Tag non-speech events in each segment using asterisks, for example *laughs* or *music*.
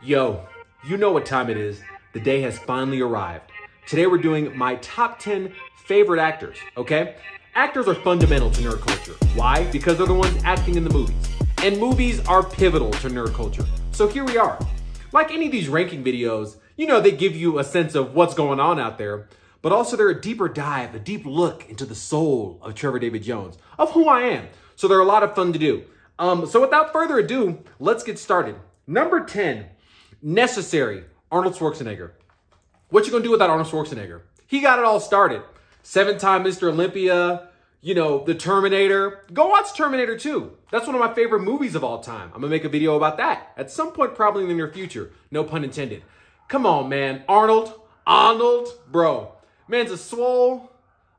Yo, you know what time it is. The day has finally arrived. Today we're doing my top 10 favorite actors, okay? Actors are fundamental to nerd culture. Why? Because they're the ones acting in the movies. And movies are pivotal to nerd culture. So here we are. Like any of these ranking videos, you know, they give you a sense of what's going on out there, but also they're a deeper dive, a deep look into the soul of Trevor David Jones, of who I am. So they're a lot of fun to do. Um, so without further ado, let's get started. Number 10, necessary, Arnold Schwarzenegger. What you gonna do without Arnold Schwarzenegger? He got it all started. Seven-time Mr. Olympia, you know, The Terminator. Go watch Terminator 2. That's one of my favorite movies of all time. I'm gonna make a video about that at some point, probably in the near future. No pun intended. Come on, man. Arnold, Arnold, bro. Man's a swole,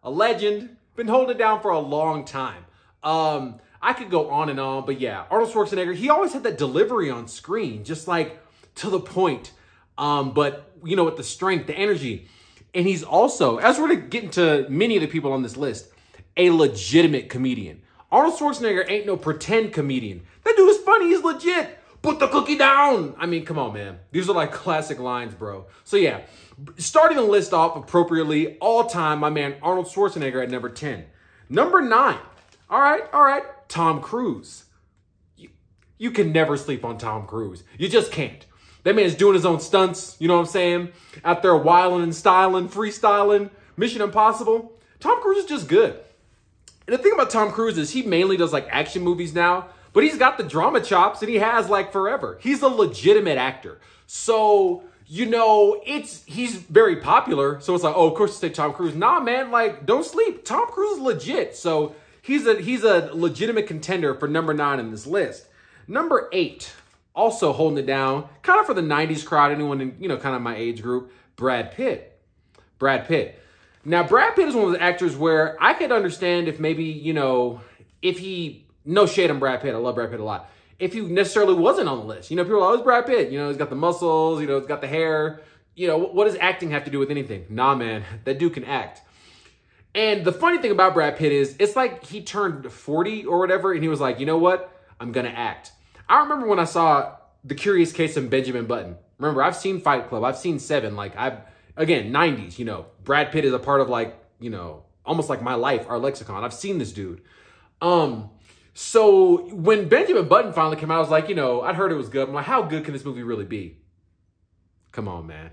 a legend, been holding down for a long time. Um, I could go on and on, but yeah, Arnold Schwarzenegger, he always had that delivery on screen, just like to the point. Um, but you know, with the strength, the energy. And he's also, as we're getting to many of the people on this list, a legitimate comedian. Arnold Schwarzenegger ain't no pretend comedian. That dude is funny, he's legit. Put the cookie down. I mean, come on, man. These are like *laughs* classic lines, bro. So yeah, starting the list off appropriately, all time, my man Arnold Schwarzenegger at number 10. Number nine, all right, all right, Tom Cruise. You, you can never sleep on Tom Cruise. You just can't. That man's doing his own stunts, you know what I'm saying? Out there wilding and styling, freestyling, Mission Impossible. Tom Cruise is just good. And the thing about Tom Cruise is he mainly does like action movies now, but he's got the drama chops and he has like forever. He's a legitimate actor. So, you know, it's he's very popular. So it's like, oh, of course, say Tom Cruise. Nah, man, like, don't sleep. Tom Cruise is legit. So he's a he's a legitimate contender for number nine in this list. Number eight, also holding it down, kind of for the 90s crowd, anyone in, you know, kind of my age group, Brad Pitt. Brad Pitt. Now, Brad Pitt is one of the actors where I could understand if maybe, you know, if he, no shade on Brad Pitt, I love Brad Pitt a lot, if he necessarily wasn't on the list. You know, people are like, oh, Brad Pitt. You know, he's got the muscles, you know, he's got the hair. You know, what does acting have to do with anything? Nah, man, *laughs* that dude can act. And the funny thing about Brad Pitt is, it's like he turned 40 or whatever, and he was like, you know what? I'm going to act. I remember when I saw The Curious Case of Benjamin Button. Remember, I've seen Fight Club. I've seen Seven. Like, I've, again, 90s, you know, Brad Pitt is a part of, like, you know, almost like my life, our lexicon. I've seen this dude. Um, so when Benjamin Button finally came out, I was like, you know, I'd heard it was good. I'm like, how good can this movie really be? Come on, man.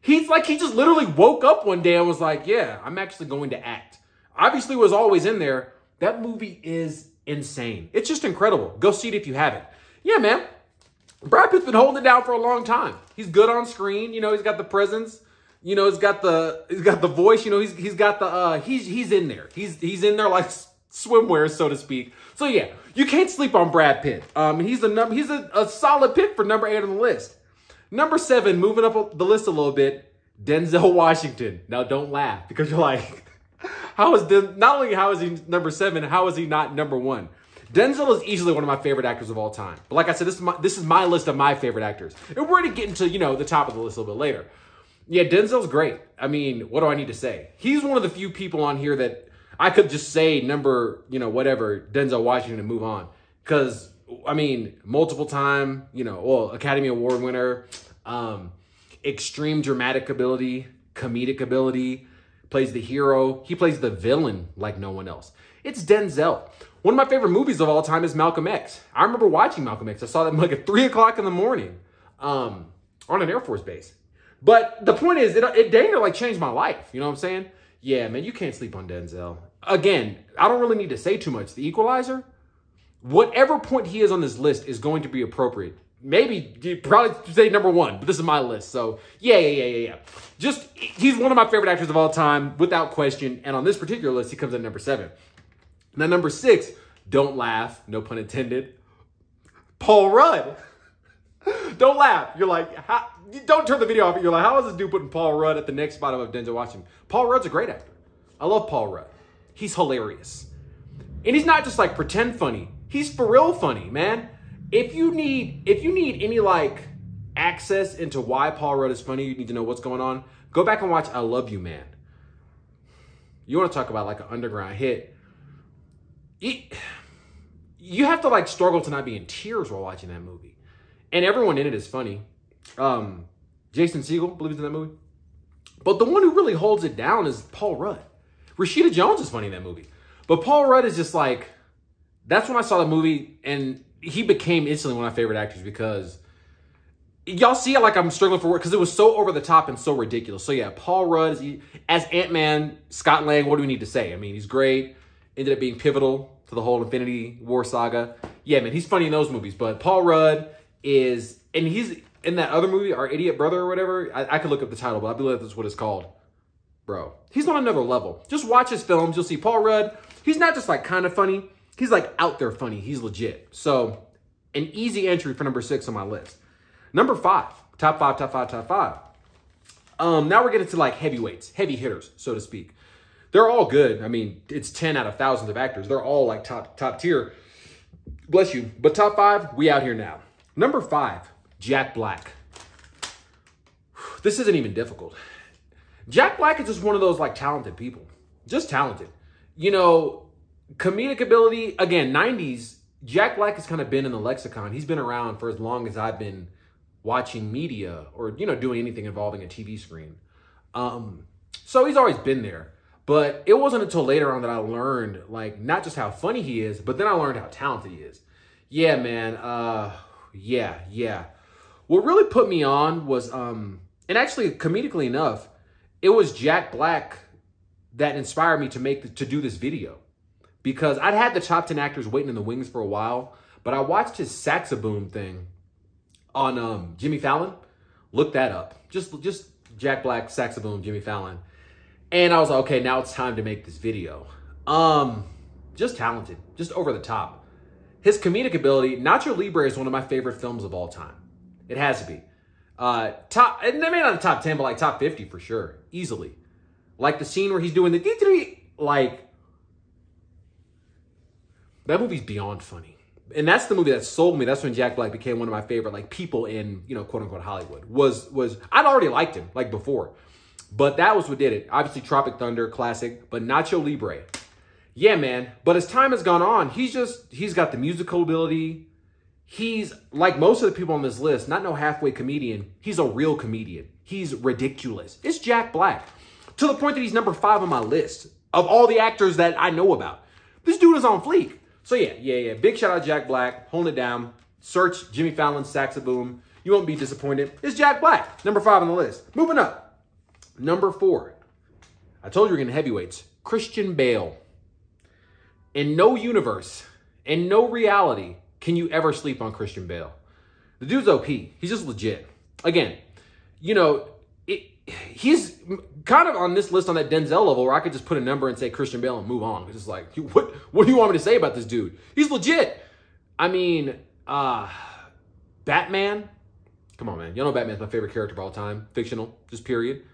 He's like, he just literally woke up one day and was like, yeah, I'm actually going to act. Obviously was always in there. That movie is insane. It's just incredible. Go see it if you haven't. Yeah, man. Brad Pitt's been holding it down for a long time. He's good on screen. You know, he's got the presence. You know, he's got the he's got the voice. You know, he's he's got the uh he's he's in there. He's he's in there like *laughs* swimwear, so to speak. So yeah, you can't sleep on Brad Pitt. Um, he's a number he's a, a solid pick for number eight on the list. Number seven, moving up the list a little bit, Denzel Washington. Now don't laugh because you're like, *laughs* how is Den- not only how is he number seven, how is he not number one? Denzel is easily one of my favorite actors of all time. But like I said, this is my, this is my list of my favorite actors. And we're to get into, you know, the top of the list a little bit later. Yeah, Denzel's great. I mean, what do I need to say? He's one of the few people on here that I could just say number, you know, whatever, Denzel Washington and move on. Because, I mean, multiple time, you know, well, Academy Award winner, um, extreme dramatic ability, comedic ability, plays the hero. He plays the villain like no one else. It's Denzel. One of my favorite movies of all time is Malcolm X. I remember watching Malcolm X. I saw that like at 3 o'clock in the morning um, on an Air Force base. But the point is, it, it dang like changed my life. You know what I'm saying? Yeah, man, you can't sleep on Denzel. Again, I don't really need to say too much. The Equalizer, whatever point he is on this list is going to be appropriate. Maybe probably say number one, but this is my list. So yeah, yeah, yeah, yeah, yeah. Just he's one of my favorite actors of all time, without question. And on this particular list, he comes at number seven. Now, number six, don't laugh, no pun intended. Paul Rudd. *laughs* don't laugh. You're like, how, don't turn the video off. You're like, how is this dude putting Paul Rudd at the next spot of Denzel Washington? Paul Rudd's a great actor. I love Paul Rudd. He's hilarious. And he's not just like pretend funny. He's for real funny, man. If you need, if you need any like access into why Paul Rudd is funny, you need to know what's going on. Go back and watch I Love You, Man. You want to talk about like an underground hit it, you have to like struggle to not be in tears while watching that movie. And everyone in it is funny. Um, Jason Segel, believes in that movie. But the one who really holds it down is Paul Rudd. Rashida Jones is funny in that movie. But Paul Rudd is just like, that's when I saw the movie, and he became instantly one of my favorite actors because y'all see it like I'm struggling for work because it was so over the top and so ridiculous. So yeah, Paul Rudd is, as Ant Man, Scott Lang. What do we need to say? I mean, he's great. Ended up being pivotal to the whole Infinity War saga. Yeah, man, he's funny in those movies. But Paul Rudd is, and he's in that other movie, Our Idiot Brother or whatever. I, I could look up the title, but I believe that's what it's called. Bro, he's on another level. Just watch his films. You'll see Paul Rudd. He's not just like kind of funny. He's like out there funny. He's legit. So an easy entry for number six on my list. Number five, top five, top five, top five. Um, now we're getting to like heavyweights, heavy hitters, so to speak. They're all good. I mean, it's 10 out of thousands of actors. They're all like top top tier. Bless you. But top five, we out here now. Number five, Jack Black. This isn't even difficult. Jack Black is just one of those like talented people. Just talented. You know, comedic ability, again, 90s, Jack Black has kind of been in the lexicon. He's been around for as long as I've been watching media or, you know, doing anything involving a TV screen. Um, so he's always been there. But it wasn't until later on that I learned, like, not just how funny he is, but then I learned how talented he is. Yeah, man. Uh, yeah, yeah. What really put me on was, um, and actually, comedically enough, it was Jack Black that inspired me to make the, to do this video because I'd had the top 10 actors waiting in the wings for a while, but I watched his Saxaboom thing on um, Jimmy Fallon. Look that up. Just just Jack Black, Saxaboom, Jimmy Fallon. And I was like, okay, now it's time to make this video. Um, just talented, just over the top. His comedic ability, Nacho Libre is one of my favorite films of all time. It has to be. Uh, top, and may not the top 10, but like top 50 for sure, easily. Like the scene where he's doing the, like, that movie's beyond funny. And that's the movie that sold me. That's when Jack Black became one of my favorite like people in, you know, quote unquote Hollywood. Was was I'd already liked him like before. But that was what did it. Obviously Tropic Thunder, classic, but Nacho Libre. Yeah, man. But as time has gone on, he's just he's got the musical ability. He's like most of the people on this list, not no halfway comedian. He's a real comedian. He's ridiculous. It's Jack Black. To the point that he's number five on my list of all the actors that I know about. This dude is on fleek. So yeah, yeah, yeah. Big shout out Jack Black. Holding it down. Search Jimmy Fallon Saxaboom. You won't be disappointed. It's Jack Black, number five on the list. Moving up. Number four. I told you we're getting heavyweights. Christian Bale. In no universe, in no reality, can you ever sleep on Christian Bale. The dude's OP. He's just legit. Again, you know, he's kind of on this list on that Denzel level where I could just put a number and say Christian Bale and move on. It's just like, *laughs* what what do you want me to say about this dude? He's legit. I mean, uh, Batman. Come on, man. Y'all know Batman's my favorite character of all time. Fictional, just period.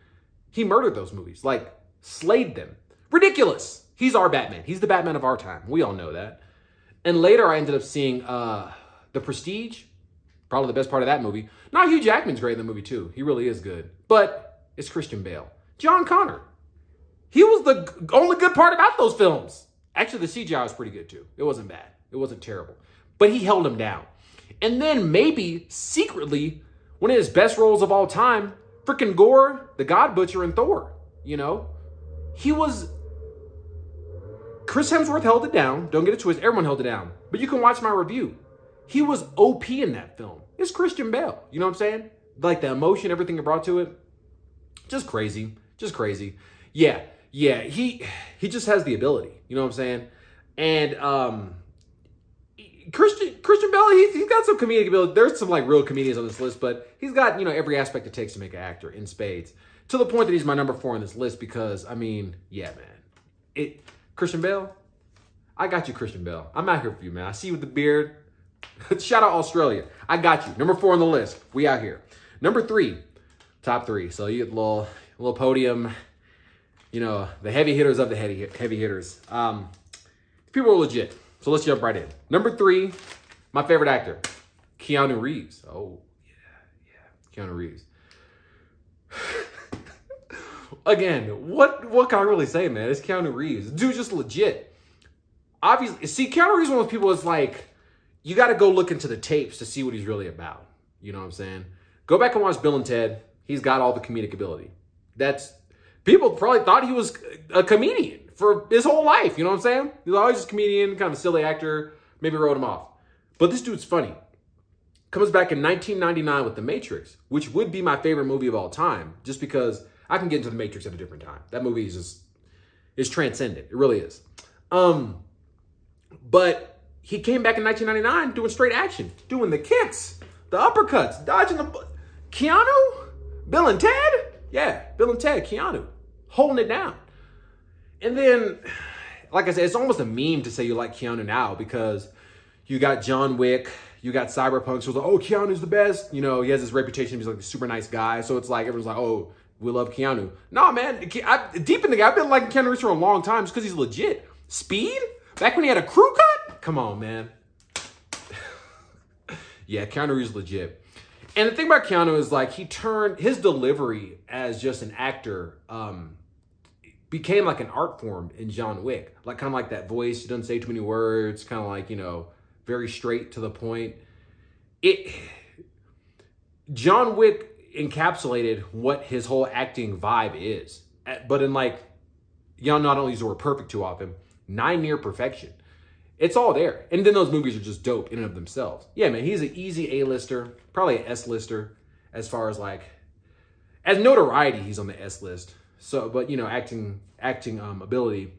He murdered those movies, like slayed them. Ridiculous. He's our Batman. He's the Batman of our time. We all know that. And later I ended up seeing uh, The Prestige. Probably the best part of that movie. Now Hugh Jackman's great in the movie too. He really is good. But it's Christian Bale. John Connor. He was the only good part about those films. Actually, the CGI was pretty good too. It wasn't bad. It wasn't terrible. But he held him down. And then maybe secretly, one of his best roles of all time, freaking Gorr, the God Butcher, and Thor. You know, he was. Chris Hemsworth held it down. Don't get it twisted. Everyone held it down. But you can watch my review. He was OP in that film. It's Christian Bale. You know what I'm saying? Like the emotion, everything it brought to it. Just crazy. Just crazy. Yeah. Yeah. He he just has the ability. You know what I'm saying? And um Christian Christian Bale, he's, he's got some comedic ability. There's some like real comedians on this list, but he's got, you know, every aspect it takes to make an actor in spades. To the point that he's my number four on this list because I mean, yeah, man. It Christian Bale, I got you, Christian Bale. I'm out here for you, man. I see you with the beard. *laughs* Shout out Australia. I got you. Number four on the list. We out here. Number three, top three. So you get a little, little podium, you know, the heavy hitters of the heavy, heavy hitters. Um, people are legit. So let's jump right in. Number three, my favorite actor, Keanu Reeves. Oh, yeah, yeah, Keanu Reeves. *sighs* Again, what what can I really say, man? It's Keanu Reeves. Dude, just legit. Obviously, see, Keanu Reeves is one of those people that's like, you got to go look into the tapes to see what he's really about. You know what I'm saying? Go back and watch Bill and Ted. He's got all the comedic ability. That's people probably thought he was a comedian for his whole life. You know what I'm saying? He's always a comedian, kind of a silly actor. Maybe wrote him off. But this dude's funny. Comes back in 1999 with The Matrix, which would be my favorite movie of all time, just because I can get into The Matrix at a different time. That movie is just is transcendent. It really is. Um, but he came back in 1999 doing straight action, doing the kicks, the uppercuts, dodging the Keanu, Bill and Ted. Yeah, Bill and Ted, Keanu, holding it down. And then, like I said, it's almost a meme to say you like Keanu now because you got John Wick, you got Cyberpunk, so it's like, oh, Keanu's the best. You know, he has this reputation, he's like a super nice guy. So it's like, everyone's like, oh, we love Keanu. Nah, man, I, deep in the guy, I've been liking Keanu Reeves for a long time just because he's legit. Speed? Back when he had a crew cut? Come on, man. *laughs* yeah, Keanu Reeves legit. And the thing about Keanu is like he turned his delivery as just an actor um, became like an art form in John Wick. Like kind of like that voice, he doesn't say too many words, kind of like, you know, very straight to the point. It John Wick encapsulated what his whole acting vibe is. Eh, but in like, y'all not only the word perfect too often, nine near perfection. It's all there. And then those movies are just dope in and of themselves. Yeah, man, he's an easy A-lister, probably an S-lister as far as like, as notoriety, he's on the S list. So, but you know, acting, acting um, ability,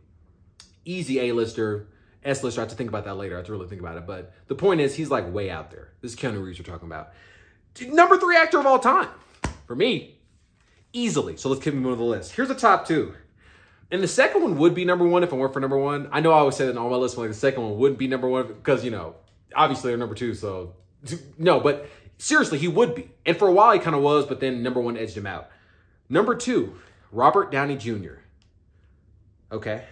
easy A-lister, S-lister. I have to think about that later. I have to really think about it. But the point is, he's like way out there. This is Keanu Reeves we're talking about. Number three actor of all time. For me, easily. So let's keep moving to the list. Here's the top two. And the second one would be number one if it weren't for number one. I know I always say that on my list, like the second one wouldn't be number one because, you know, obviously they're number two. So, no, but seriously, he would be. And for a while he kind of was, but then number one edged him out. Number two, Robert Downey Jr. Okay.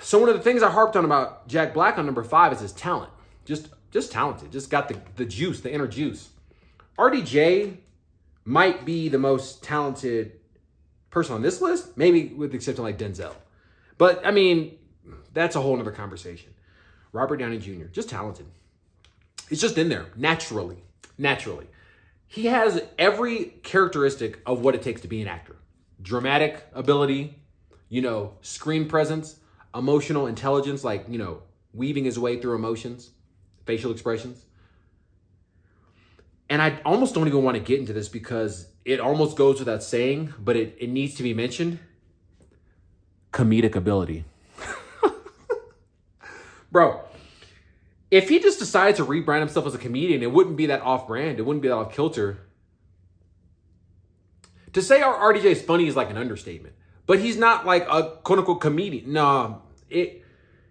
So one of the things I harped on about Jack Black on number five is his talent. Just, just talented. Just got the, the juice, the inner juice. RDJ might be the most talented person on this list, maybe with the exception like Denzel. But I mean, that's a whole other conversation. Robert Downey Jr., just talented. He's just in there naturally. Naturally. He has every characteristic of what it takes to be an actor dramatic ability, you know, screen presence, emotional intelligence, like, you know, weaving his way through emotions, facial expressions. And I almost don't even want to get into this because it almost goes without saying, but it, it needs to be mentioned. Comedic ability. *laughs* Bro, if he just decided to rebrand himself as a comedian, it wouldn't be that off brand. It wouldn't be that off kilter. To say our RDJ is funny is like an understatement, but he's not like a quote unquote comedian. No, it,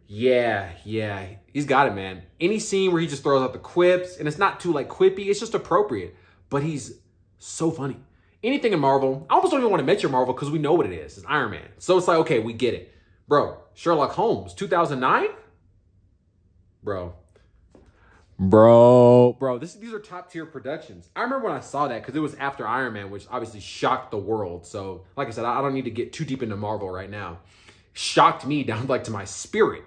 yeah, yeah, he's got it, man. Any scene where he just throws out the quips and it's not too like quippy, it's just appropriate, but he's so funny. Anything in Marvel, I almost don't even want to mention Marvel because we know what it is. It's Iron Man. So it's like, okay, we get it. Bro, Sherlock Holmes, 2009? Bro. Bro. Bro, this, these are top tier productions. I remember when I saw that because it was after Iron Man, which obviously shocked the world. So, like I said, I don't need to get too deep into Marvel right now. Shocked me *laughs* down like to my spirit.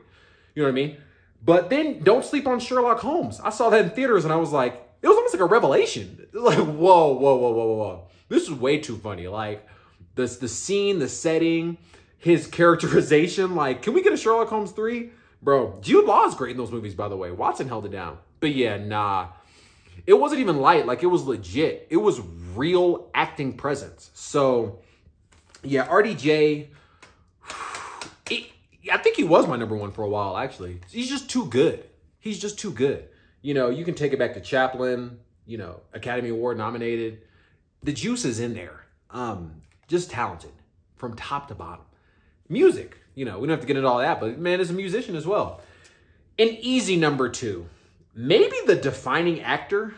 You know what I mean? But then don't sleep on Sherlock Holmes. I saw that in theaters and I was like, it was almost like a revelation. *laughs* Like, whoa, whoa, whoa, whoa, whoa. This is way too funny. Like, the, the scene, the setting, his characterization. Like, can we get a Sherlock Holmes 3? Bro, Jude Law is great in those movies, by the way. Watson held it down. But yeah, nah. It wasn't even light. Like, it was legit. It was real acting presence. So, yeah, RDJ, it, I think he was my number one for a while, actually. He's just too good. He's just too good. You know, you can take it back to Chaplin, you know, Academy Award nominated. The juice is in there. Um, just talented from top to bottom. Music, you know, we don't have to get into all that, but man is a musician as well. An easy number two, maybe the defining actor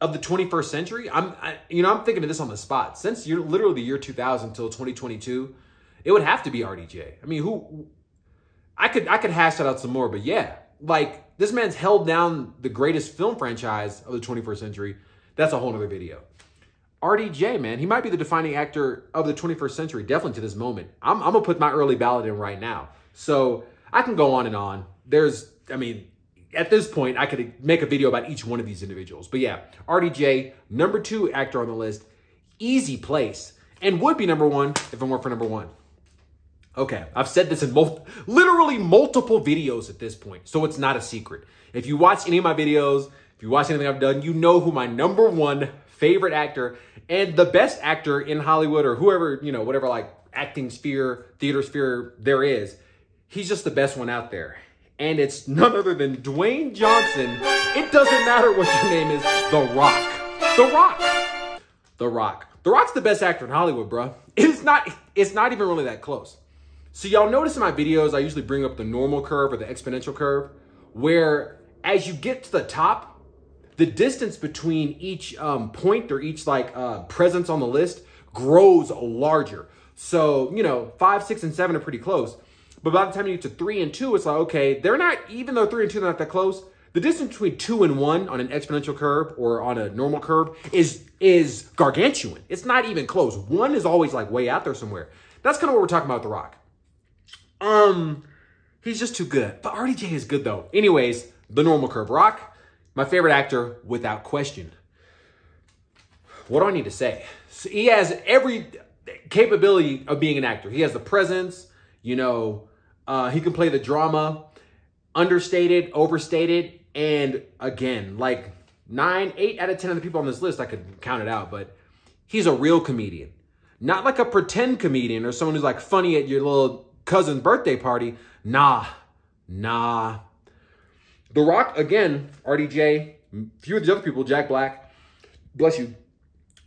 of the 21st century. I'm, I, you know, I'm thinking of this on the spot. Since you're literally the year 2000 until 2022, it would have to be RDJ. I mean, who? I could I could hash that out some more, but yeah, like this man's held down the greatest film franchise of the 21st century. That's a whole other video. RDJ, man, he might be the defining actor of the 21st century, definitely to this moment. I'm, I'm to put my early ballot in right now. So I can go on and on. There's, I mean, at this point, I could make a video about each one of these individuals. But yeah, RDJ, number two actor on the list, easy place, and would be number one if it weren't for number one. Okay, I've said this in mul literally multiple videos at this point, so it's not a secret. If you watch any of my videos, if you watch anything I've done, you know who my number one favorite actor and the best actor in Hollywood or whoever, you know, whatever like acting sphere, theater sphere there is. He's just the best one out there. And it's none other than Dwayne Johnson. It doesn't matter what your name is, The Rock. The Rock. The Rock. The Rock's the best actor in Hollywood, bro. It's not, it's not even really that close. So y'all notice in my videos, I usually bring up the normal curve or the exponential curve, where as you get to the top, the distance between each um, point or each like uh, presence on the list grows larger. So, you know, five, six, and seven are pretty close. But by the time you get to three and two, it's like, okay, they're not, even though three and two are not that close, the distance between two and one on an exponential curve or on a normal curve is is gargantuan. It's not even close. One is always like way out there somewhere. That's kind of what we're talking about with The Rock. Um, he's just too good. But RDJ is good though. Anyways, the normal curve rock, my favorite actor without question. What do I need to say? So he has every capability of being an actor. He has the presence, you know, uh, he can play the drama, understated, overstated, and again, like nine, eight out of 10 of the people on this list, I could count it out, but he's a real comedian. Not like a pretend comedian or someone who's like funny at your little cousin's birthday party. Nah, nah. The Rock, again, RDJ, few of the other people, Jack Black, bless you,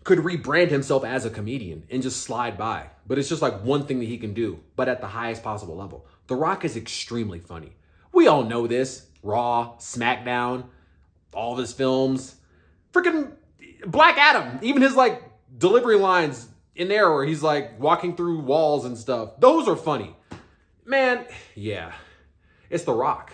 could rebrand himself as a comedian and just slide by. But it's just like one thing that he can do, but at the highest possible level. The Rock is extremely funny. We all know this. Raw, SmackDown, all of his films. Freaking Black Adam, even his like delivery lines in there where he's like walking through walls and stuff. Those are funny. Man, yeah, it's The Rock.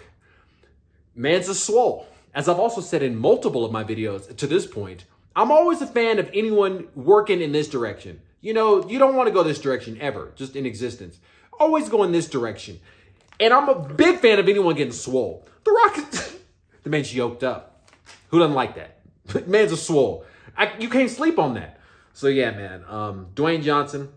Man's a swole. As I've also said in multiple of my videos to this point, I'm always a fan of anyone working in this direction. You know, you don't want to go this direction ever, just in existence. Always go in this direction. And I'm a big fan of anyone getting swole. The Rock, *laughs* the man's yoked up. Who doesn't like that? *laughs* man's a swole. I, you can't sleep on that. So yeah, man. Um, Dwayne Johnson.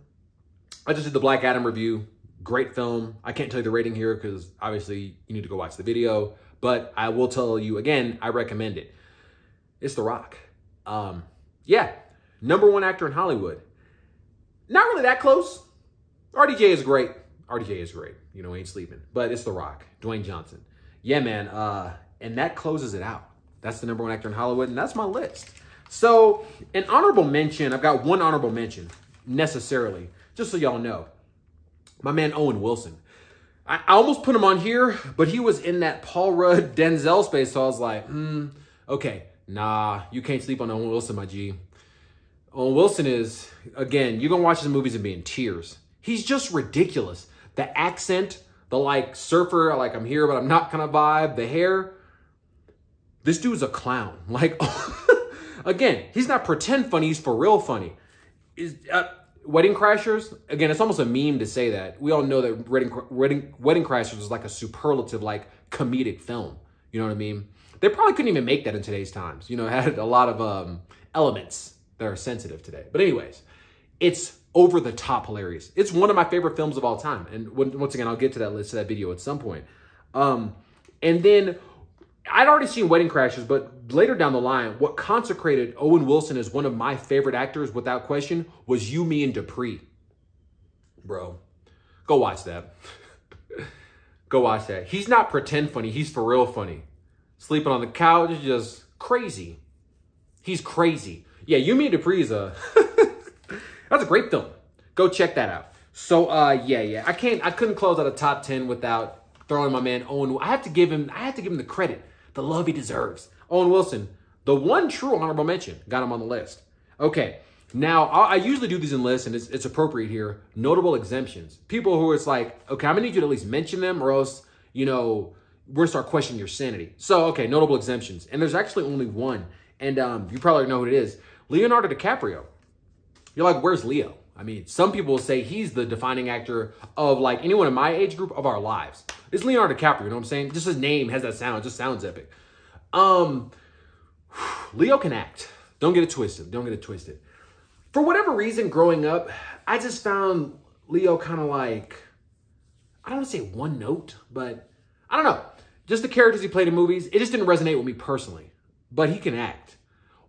I just did the Black Adam review. Great film. I can't tell you the rating here because obviously you need to go watch the video. But I will tell you again, I recommend it. It's The Rock. Um, yeah, number one actor in Hollywood. Not really that close. RDJ is great. RDJ is great. You know, ain't sleeping. But it's The Rock, Dwayne Johnson. Yeah, man. Uh, and that closes it out. That's the number one actor in Hollywood, and that's my list. So, an honorable mention, I've got one honorable mention, necessarily, just so y'all know my man Owen Wilson. I, I almost put him on here, but he was in that Paul Rudd *laughs* Denzel space, so I was like, hmm, okay, nah, you can't sleep on Owen Wilson, my G. Owen Wilson is, again, you're to watch his movies and be in tears. He's just ridiculous. The accent, the like surfer, like I'm here, but I'm not kind of vibe, the hair. This dude's a clown. *laughs* Like, again, he's not pretend funny, he's for real funny. Is uh, Wedding Crashers, again, it's almost a meme to say that. We all know that Wedding, Wedding, Wedding Crashers is like a superlative, like, comedic film. You know what I mean? They probably couldn't even make that in today's times. You know, it had a lot of um, elements that are sensitive today. But anyways, it's over the top hilarious. It's one of my favorite films of all time. And once again, I'll get to that list, to that video at some point. Um, and then I'd already seen Wedding Crashers, but later down the line, what consecrated Owen Wilson as one of my favorite actors without question was You, Me, and Dupree. Bro, go watch that. *laughs* go watch that. He's not pretend funny. He's for real funny. Sleeping on the couch is just crazy. He's crazy. Yeah, You, Me, and Dupree is a... *laughs* That's a great film. Go check that out. So, uh, yeah, yeah. I can't, I couldn't close out a top 10 without throwing my man Owen. I have to give him, I have to give him the credit, the love he deserves. Owen Wilson, the one true honorable mention, got him on the list. Okay, now I usually do these in lists, and it's, it's appropriate here. Notable exemptions. People who it's like, okay, I'm gonna need you to at least mention them, or else, you know, we're start questioning your sanity. So, okay, notable exemptions. And there's actually only one, and um, you probably know who it is. Leonardo DiCaprio. You're like, where's Leo? I mean, some people say he's the defining actor of like anyone in my age group of our lives. It's Leonardo DiCaprio, you know what I'm saying? Just his name has that sound, just sounds epic. Um, *sighs* Leo can act. Don't get it twisted. Don't get it twisted. For whatever reason, growing up, I just found Leo kind of like, I don't want to say one note, but I don't know. Just the characters he played in movies, it just didn't resonate with me personally. But he can act.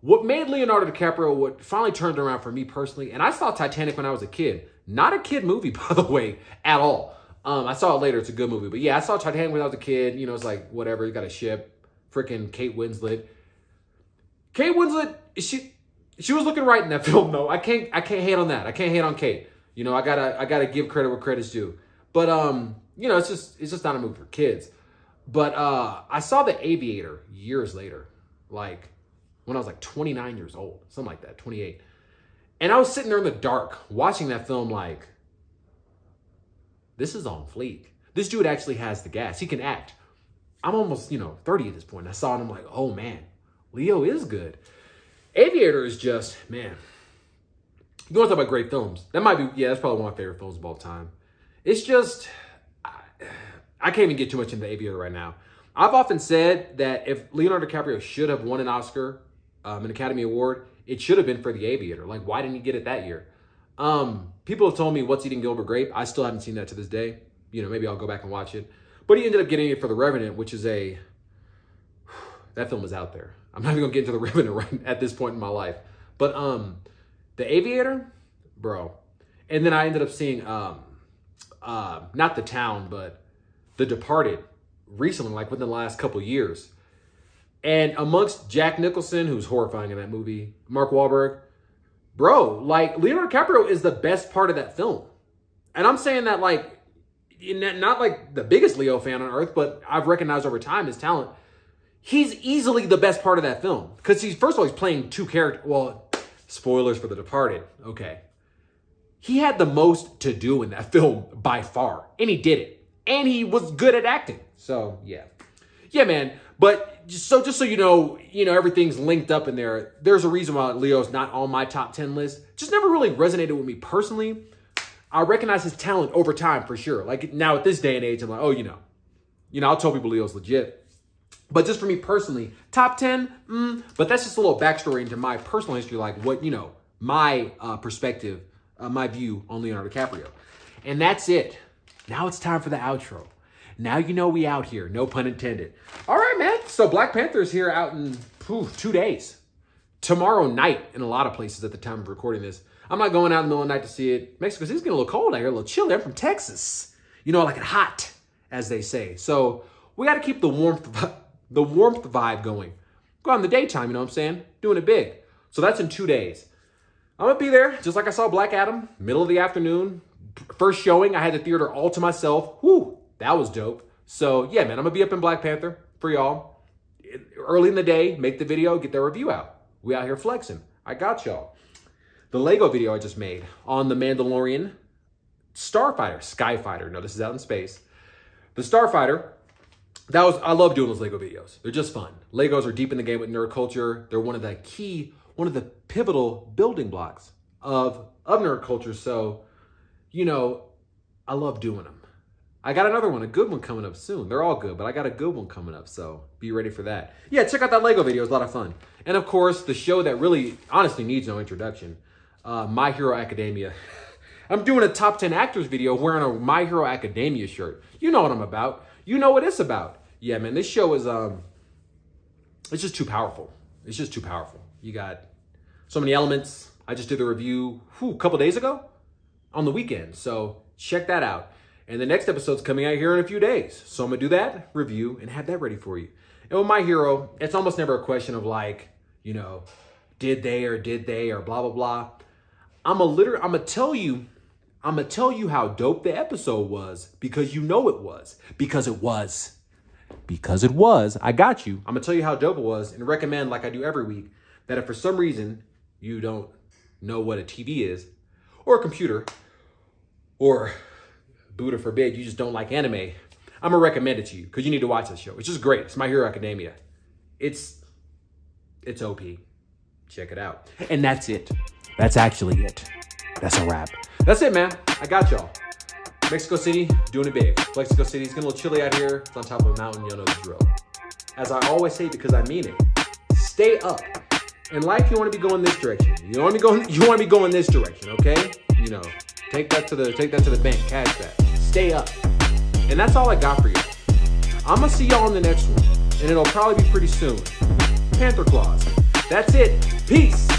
What made Leonardo DiCaprio what finally turned around for me personally, and I saw Titanic when I was a kid. Not a kid movie, *laughs* by the way, at all. Um, I saw it later. It's a good movie. But yeah, I saw Titanic when I was a kid. You know, it's like, whatever. You got a ship. Freaking Kate Winslet. Kate Winslet, she she was looking right in that *laughs* film, though. I can't I can't hate on that. I can't hate on Kate. You know, I gotta I gotta give credit where credit's due. But um, you know, it's just it's just not a movie for kids. But uh I saw The Aviator years later. Like when I was like 29 years old, something like that, 28. And I was sitting there in the dark watching that film like, this is on fleek. This dude actually has the gas. He can act. I'm almost, you know, 30 at this point. I saw it I'm like, oh man, Leo is good. Aviator is just, man, you want to talk about great films. That might be, yeah, that's probably one of my favorite films of all time. It's just, I, I can't even get too much into Aviator right now. I've often said that if Leonardo DiCaprio should have won an Oscar um, an Academy Award, it should have been for The Aviator. Like, why didn't he get it that year? Um, people have told me What's Eating Gilbert Grape. I still haven't seen that to this day. You know, maybe I'll go back and watch it. But he ended up getting it for The Revenant, which is a *sighs* that film is out there. I'm not even gonna get into The *laughs* Revenant right at this point in my life. But um, The Aviator, bro. And then I ended up seeing um, uh, not The Town, but The Departed recently, like within the last couple years. And amongst Jack Nicholson, who's horrifying in that movie, Mark Wahlberg, bro, like Leonardo DiCaprio is the best part of that film. And I'm saying that like, not like the biggest Leo fan on earth, but I've recognized over time his talent. He's easily the best part of that film because he's first of all he's playing two characters. Well, spoilers for The Departed. Okay, he had the most to do in that *laughs* film by far, and he did it, and he was good at acting. So yeah, yeah, man. But just so just so you know, you know everything's linked up in there. There's a reason why Leo's not on my top ten list. Just never really resonated with me personally. I recognize his talent over time for sure. Like now at this day and age, I'm like, oh, you know, you know, I'll tell people Leo's legit. But just for me personally, top 10, mm, but that's just a little backstory into my personal history, like what, you know, my uh, perspective, uh, my view on Leonardo DiCaprio. And that's it. Now it's time for the outro. Now you know we out here. No pun intended. All right, man. So Black Panther's here out in two days. Tomorrow night in a lot of places at the time of recording this. I'm not going out in the middle of the night to see it. Mexico City's getting a little cold out here, a little chilly. I'm from Texas. You know, like it hot, as they say. So we got to keep the warmth, *laughs* the warmth vibe going. Go out in the daytime, you know what I'm saying? Doing it big. So that's in two days. I'm to be there, just like I saw Black Adam, middle of the afternoon. First showing, I had the theater all to myself. Whoo, that was dope. So yeah, man, I'm gonna be up in Black Panther for y'all. Early in the day, make the video, get the review out. We out here flexing. I got y'all. The Lego video I just made on the Mandalorian Starfighter, Skyfighter. No, this is out in space. The Starfighter, that was, I love doing those Lego videos. They're just fun. Legos are deep in the game with nerd culture. They're one of the key, one of the pivotal building blocks of, of nerd culture. So, you know, I love doing them. I got another one, a good one coming up soon. They're all good, but I got a good one coming up, so be ready for that. Yeah, check out that Lego video. It's a lot of fun. And of course, the show that really, honestly, needs no introduction, uh, My Hero Academia. *laughs* I'm doing a top 10 actors video wearing a My Hero Academia shirt. You know what I'm about. You know what it's about. Yeah, man, this show is, um, it's just too powerful. It's just too powerful. You got so many elements. I just did the review whew, a couple days ago on the weekend, so check that out. And the next episode's coming out here in a few days. So I'm gonna do that review and have that ready for you. And with My Hero, it's almost never a question of like, you know, did they or did they or blah, blah, blah. I'm a liter I'm gonna tell you, I'm gonna tell you how dope the episode was because you know it was. Because it was. Because it was. I got you. I'm gonna tell you how dope it was and recommend, like I do every week, that if for some reason you don't know what a TV is, or a computer, or Buddha forbid, you just don't like anime, I'm gonna recommend it to you because you need to watch this show. It's just great. It's My Hero Academia. It's it's OP. Check it out. And that's it. That's actually it. that's a wrap. That's it, man. I got y'all. Mexico City, doing it big. Mexico City, it's getting a little chilly out here. It's on top of a mountain, you know the drill. As I always say, because I mean it, stay up. In life, you want to be going this direction. You want to be going. *laughs* You want to be going this direction. Okay. You know, take that to the take that to the bank. Cash that. Stay up. And that's all I got for you. I'm gonna see y'all in the next one, and it'll probably be pretty soon. Panther Claws. That's it. Peace.